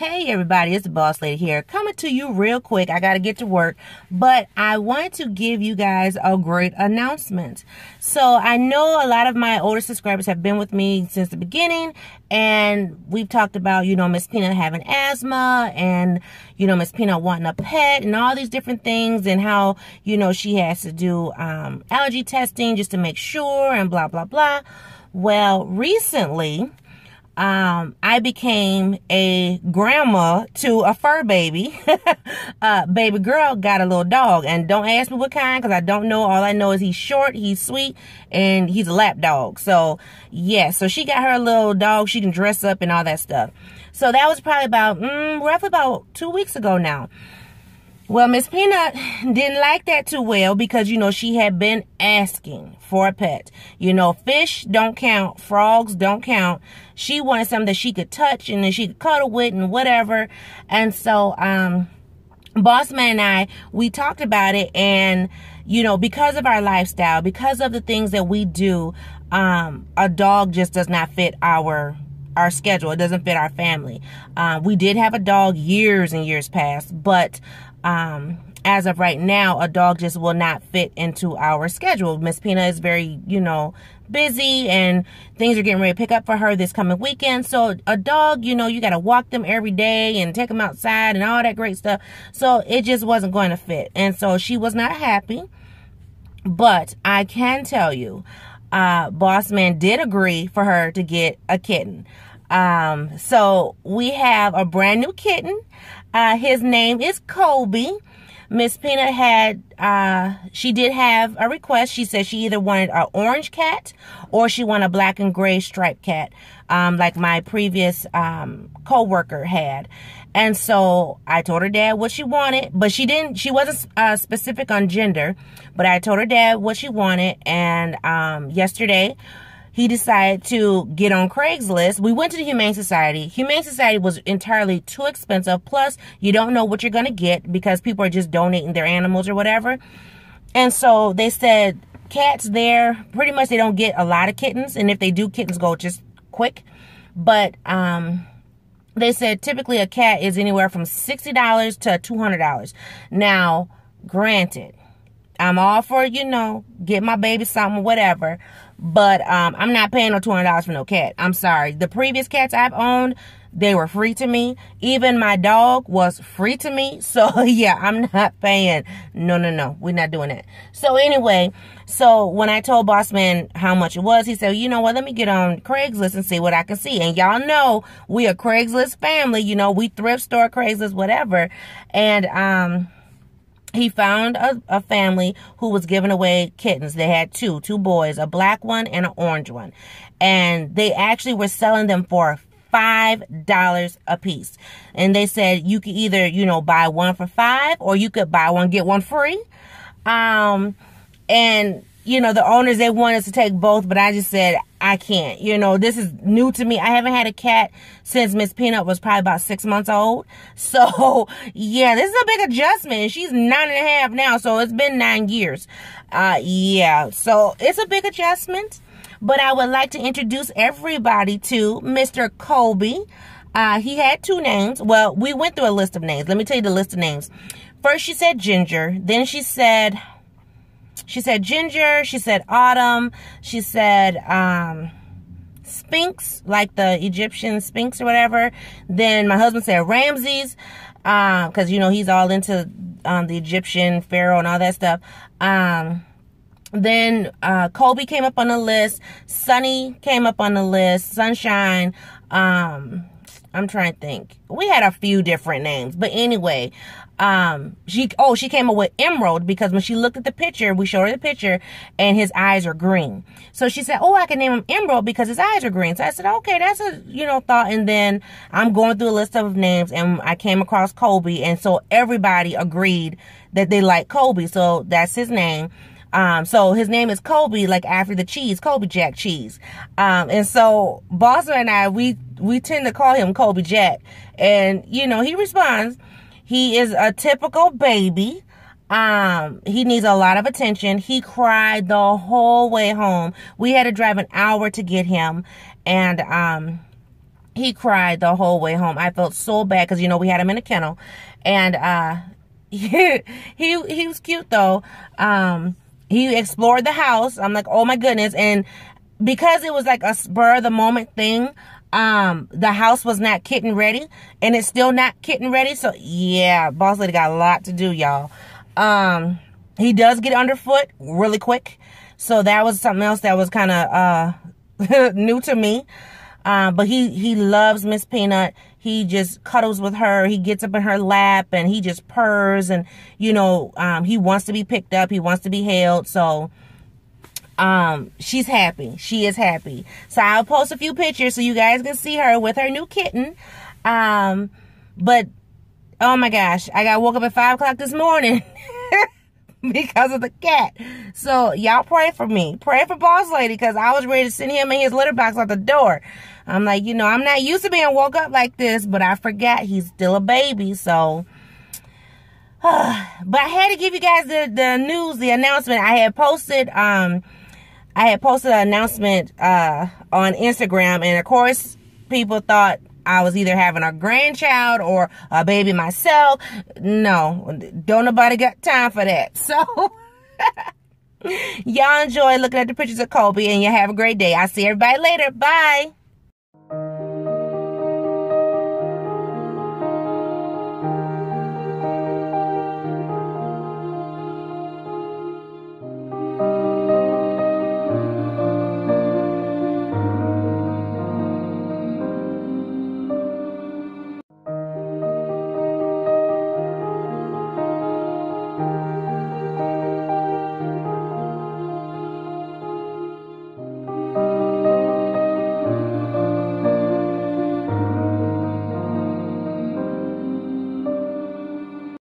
Hey everybody, it's the boss lady here. Coming to you real quick. I got to get to work, but I want to give you guys a great announcement. So I know a lot of my older subscribers have been with me since the beginning and we've talked about, you know, Miss Peanut having asthma and, you know, Miss Peanut wanting a pet and all these different things and how, you know, she has to do um, allergy testing just to make sure and blah, blah, blah. Well, recently, um, I became a grandma to a fur baby. uh, baby girl got a little dog, and don't ask me what kind because I don't know. All I know is he's short, he's sweet, and he's a lap dog. So, yeah, so she got her little dog. She can dress up and all that stuff. So that was probably about, mm, roughly about two weeks ago now. Well, Miss Peanut didn't like that too well because, you know, she had been asking for a pet. You know, fish don't count, frogs don't count. She wanted something that she could touch and then she could cuddle with and whatever. And so, um, Boss Man and I, we talked about it and, you know, because of our lifestyle, because of the things that we do, um, a dog just does not fit our our schedule. It doesn't fit our family. Uh, we did have a dog years and years past, but um, as of right now, a dog just will not fit into our schedule. Miss Peanut is very, you know, busy and things are getting ready to pick up for her this coming weekend. So a dog, you know, you got to walk them every day and take them outside and all that great stuff. So it just wasn't going to fit. And so she was not happy. But I can tell you, uh, Boss Man did agree for her to get a kitten. Um, so we have a brand new kitten. Uh, his name is Colby. Miss Peanut had, uh, she did have a request. She said she either wanted an orange cat or she wanted a black and gray striped cat, um, like my previous, um, co-worker had. And so I told her dad what she wanted, but she didn't, she wasn't uh, specific on gender, but I told her dad what she wanted. And, um, yesterday, he decided to get on Craigslist. We went to the Humane Society. Humane Society was entirely too expensive. Plus, you don't know what you're going to get because people are just donating their animals or whatever. And so they said cats there, pretty much they don't get a lot of kittens. And if they do, kittens go just quick. But um, they said typically a cat is anywhere from $60 to $200. Now, granted, I'm all for, you know, get my baby something, whatever. But um, I'm not paying no $200 for no cat. I'm sorry. The previous cats I've owned, they were free to me. Even my dog was free to me. So yeah, I'm not paying. No, no, no. We're not doing that. So anyway, so when I told Boss Man how much it was, he said, you know what, let me get on Craigslist and see what I can see. And y'all know we a Craigslist family. You know, we thrift store, Craigslist, whatever. And, um, he found a, a, family who was giving away kittens. They had two, two boys, a black one and an orange one. And they actually were selling them for five dollars a piece. And they said you could either, you know, buy one for five or you could buy one, get one free. Um, and you know, the owners, they wanted to take both, but I just said, I can't. You know, this is new to me. I haven't had a cat since Miss Peanut was probably about six months old. So, yeah, this is a big adjustment. She's nine and a half now, so it's been nine years. Uh, yeah, so it's a big adjustment. But I would like to introduce everybody to Mr. Colby. Uh, he had two names. Well, we went through a list of names. Let me tell you the list of names. First, she said Ginger. Then she said she said Ginger. She said Autumn. She said um, Sphinx, like the Egyptian Sphinx or whatever. Then my husband said Ramses, because, uh, you know, he's all into um, the Egyptian pharaoh and all that stuff. Um, then uh, Colby came up on the list. Sunny came up on the list. Sunshine. Um, I'm trying to think. We had a few different names, but anyway, um, she, oh, she came up with Emerald because when she looked at the picture, we showed her the picture and his eyes are green. So she said, oh, I can name him Emerald because his eyes are green. So I said, okay, that's a, you know, thought. And then I'm going through a list of names and I came across Colby. And so everybody agreed that they like Colby. So that's his name. Um, so his name is Colby, like after the cheese, Colby Jack cheese. Um, and so Boss Man and I, we, we tend to call him Colby Jack. And, you know, he responds, he is a typical baby. Um, he needs a lot of attention. He cried the whole way home. We had to drive an hour to get him. And, um, he cried the whole way home. I felt so bad because you know we had him in a kennel, and uh, he he he was cute though. Um, he explored the house. I'm like, oh my goodness, and because it was like a spur of the moment thing, um, the house was not kitten ready, and it's still not kitten ready. So yeah, boss lady got a lot to do, y'all. Um, he does get underfoot really quick, so that was something else that was kind of uh new to me. Um, but he he loves Miss Peanut. He just cuddles with her. He gets up in her lap and he just purrs and you know um, he wants to be picked up. He wants to be held. So um, she's happy. She is happy. So I'll post a few pictures so you guys can see her with her new kitten. Um, but oh my gosh, I got woke up at five o'clock this morning. because of the cat. So y'all pray for me. Pray for Boss Lady because I was ready to send him and his litter box out the door. I'm like, you know, I'm not used to being woke up like this, but I forgot he's still a baby. So, but I had to give you guys the, the news, the announcement. I had posted, um, I had posted an announcement, uh, on Instagram. And of course, people thought I was either having a grandchild or a baby myself. No, don't nobody got time for that. So, y'all enjoy looking at the pictures of Colby and you have a great day. I'll see everybody later. Bye.